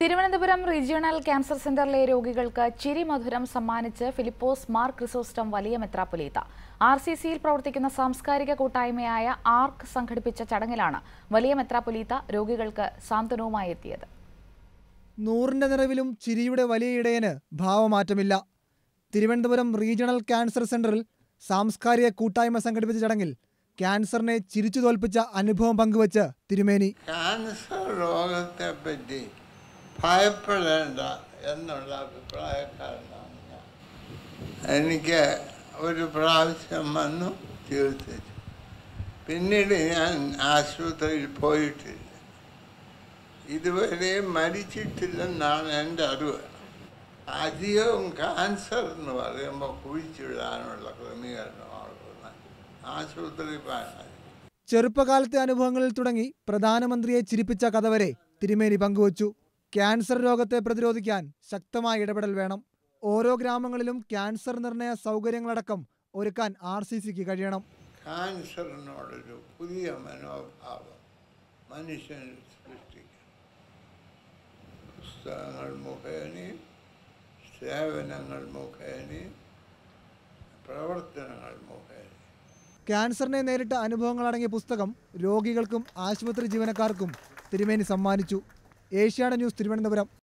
Thiruvananthapuram regional cancer സെന്ററിലെ രോഗികൾക്ക് ചിരി മധുരം സമ്മാനിച്ച് ഫിലിപ്പോസ് മാർ ക്രിസോസ്റ്റം വലിയ മെത്രാപ്പൊലീത്ത. ആർ സി സിയിൽ പ്രവർത്തിക്കുന്ന സാംസ്കാരിക കൂട്ടായ്മയായ ആർക്ക് സംഘടിപ്പിച്ച ചടങ്ങിലാണ് വലിയ മെത്രാപ്പൊലീത്ത രോഗികൾക്ക് സാന്ത്വനവുമായി എത്തിയത്. നൂറിന്റെ നിറവിലും ചിരിയുടെ വലിയ ഇടയന് ഭാവമാറ്റമില്ല. തിരുവനന്തപുരം റീജിയണൽ ക്യാൻസർ സെന്ററിൽ സാംസ്കാരിക കൂട്ടായ്മ സംഘടിപ്പിച്ച ചടങ്ങിൽ ക്യാൻസറിനെ ചിരിച്ചു തോൽപ്പിച്ച അനുഭവം പങ്കുവച്ച് തിരുമേനി. ക്യാൻസർ ഭയപ്പെടേണ്ട എന്നുള്ള അഭിപ്രായക്കാരനാണ് എനിക്ക് ഒരു പ്രാവശ്യം വന്നു ചികിത്സിച്ചു. പിന്നീട് ഞാൻ ആശുപത്രിയിൽ പോയിട്ടില്ല. ഇതുവരെ മരിച്ചിട്ടില്ലെന്നാണ് എന്റെ അറിവ്. അധികവും ക്യാൻസർ എന്ന് പറയുമ്പോൾ കുഴിച്ചിടാനുള്ള ക്രമീകരണമാണ് ആശുപത്രി ചെറുപ്പകാലത്തെ അനുഭവങ്ങളിൽ തുടങ്ങി പ്രധാനമന്ത്രിയെ ചിരിപ്പിച്ച കഥ വരെ തിരുമേനി പങ്കുവച്ചു. ക്യാൻസർ രോഗത്തെ പ്രതിരോധിക്കാൻ ശക്തമായ ഇടപെടൽ വേണം. ഓരോ ഗ്രാമങ്ങളിലും ക്യാൻസർ നിർണയ സൗകര്യങ്ങളടക്കം ഒരുക്കാൻ ആർ സി സിക്ക് കഴിയണം. ക്യാൻസറിനോടൊരു പുതിയ മനോഭാവം മനുഷ്യൻ സൃഷ്ടിക്കണം. പുസ്തകങ്ങൾ മുഖേനയും സേവനങ്ങൾ മുഖേനയും പ്രവർത്തനങ്ങൾ മുഖേനയും ക്യാൻസറിനെ നേരിട്ട അനുഭവങ്ങളടങ്ങിയ പുസ്തകം രോഗികൾക്കും ആശുപത്രി ജീവനക്കാർക്കും തിരുമേനി സമ്മാനിച്ചു. ഏഷ്യാനെറ്റ് ന്യൂസ് തിരുവനന്തപുരം.